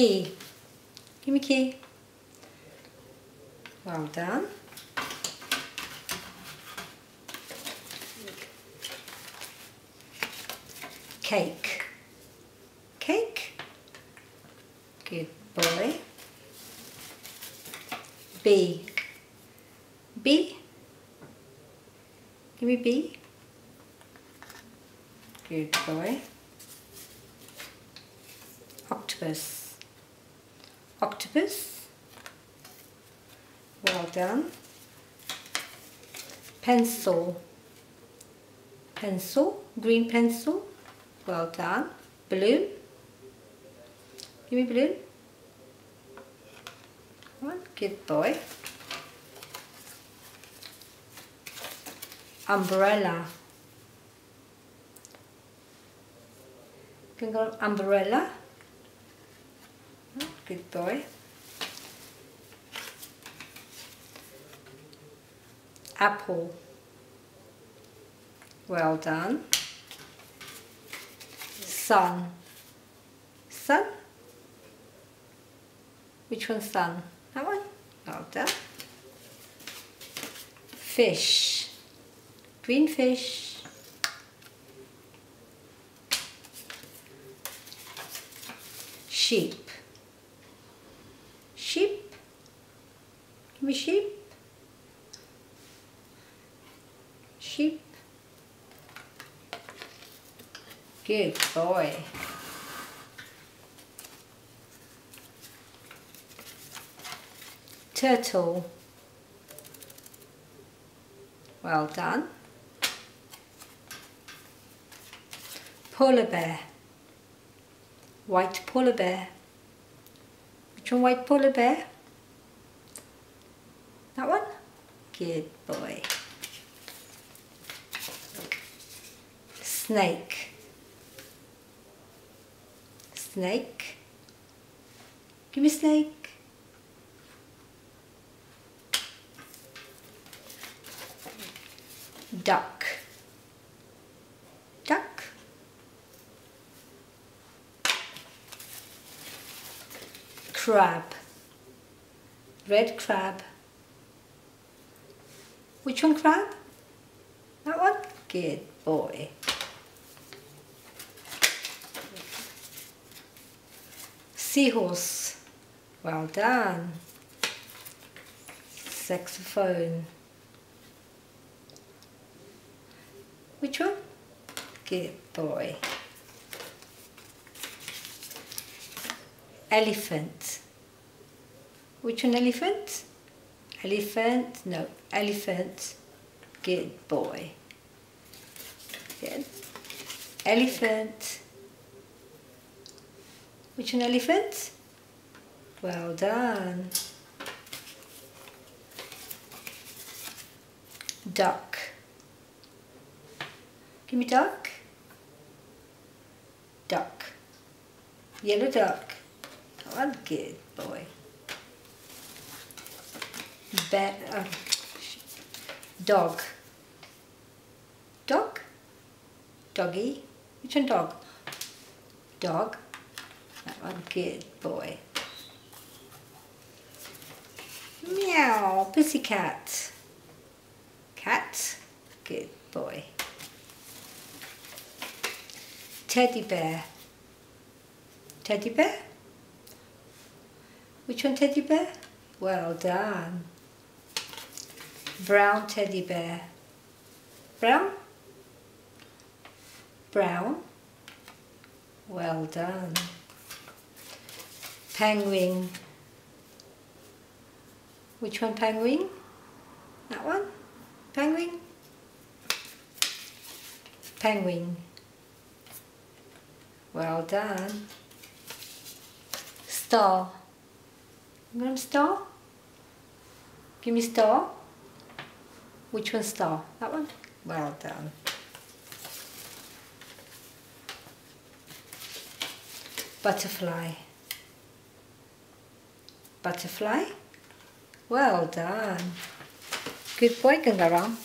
Key. Give me key. Well done. Cake. Cake. Good boy. B. B. Give me B. Good boy. Octopus. Octopus. Well done. Pencil. Pencil. Green pencil. Well done. Balloon. Give me balloon. One. Good boy. Umbrella. Can go umbrella. Good boy. Apple. Well done. Sun. Sun? Which one's sun? That one? Well done. Fish. Green fish. Sheep. Sheep. Give me sheep. Sheep. Good boy. Turtle. Well done. Polar bear. White polar bear. Which one white polar bear? That one? Good boy. Snake. Snake. Give me snake. Duck. Duck. Crab. Red crab. Which one crab? That one? Good boy. Seahorse. Well done. Saxophone. Which one? Good boy. Elephant. Which one elephant? Elephant, no, elephant. Good boy. Good. Elephant. Which one elephant? Well done. Duck. Give me duck. Duck. Yellow duck. One good boy. Bat, uh, dog. Dog? Doggy? Which one dog? Dog. That one good boy. Meow, pussycat. Cat. Good boy. Teddy bear. Teddy bear? Which one teddy bear? Well done. Brown teddy bear. Brown? Brown. Well done. Penguin. Which one penguin? That one? Penguin? Penguin. Well done. Star. You want star? Give me star. Which one star? That one? Well done. Butterfly. Butterfly. Well done. Good boy, Gangaram.